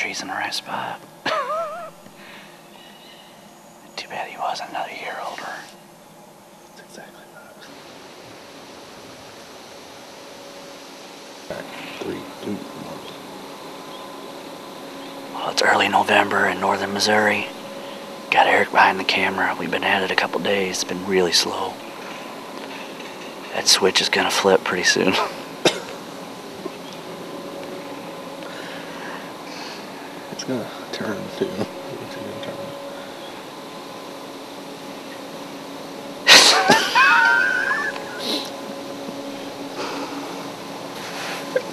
turkeys in the right spot. Too bad he wasn't another year older. That's exactly what I was. Three, two, one. Well, it's early November in northern Missouri. Got Eric behind the camera. We've been at it a couple days. It's been really slow. That switch is gonna flip pretty soon. It's gonna turn too. It's gonna turn.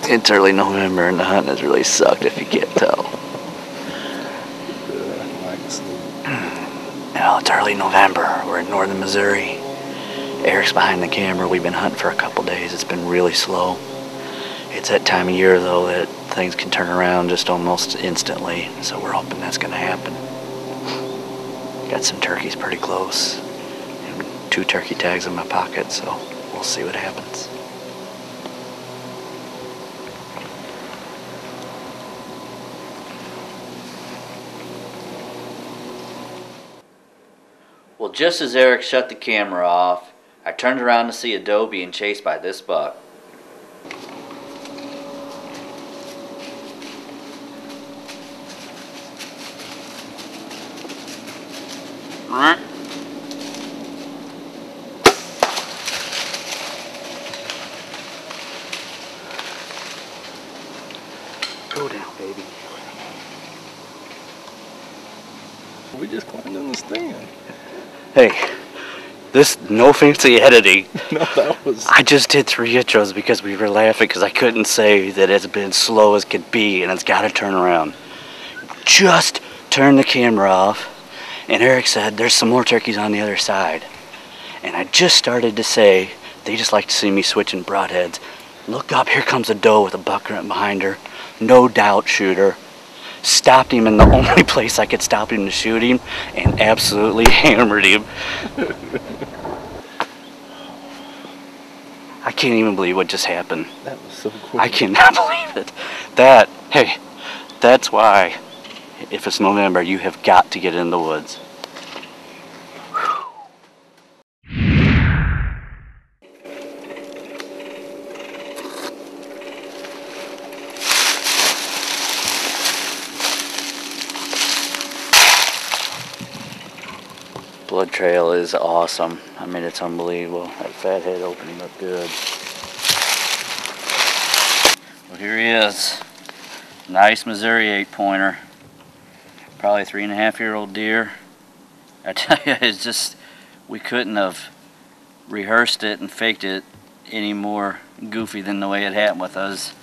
It's early November and the hunt has really sucked if you can't tell. Well, oh, it's early November. We're in northern Missouri. Eric's behind the camera. We've been hunting for a couple days. It's been really slow. It's that time of year, though, that things can turn around just almost instantly. So we're hoping that's going to happen. Got some turkeys pretty close. And two turkey tags in my pocket, so we'll see what happens. Well, just as Eric shut the camera off, I turned around to see a doe being chased by this buck. Go down, baby. We just climbed in the stand. Hey, this no fancy editing. No, that was. I just did three intros because we were laughing because I couldn't say that it's been slow as could be and it's got to turn around. Just turn the camera off, and Eric said there's some more turkeys on the other side. And I just started to say they just like to see me switching broadheads. Look up, here comes a doe with a buck right behind her. No doubt shooter. Stopped him in the only place I could stop him to shoot him and absolutely hammered him. I can't even believe what just happened. That was so cool. I cannot believe it. That, hey, that's why, if it's November, you have got to get in the woods. Blood trail is awesome. I mean, it's unbelievable. That fat head opening up good. Well, here he is. Nice Missouri eight pointer. Probably three and a half year old deer. I tell you, it's just, we couldn't have rehearsed it and faked it any more goofy than the way it happened with us.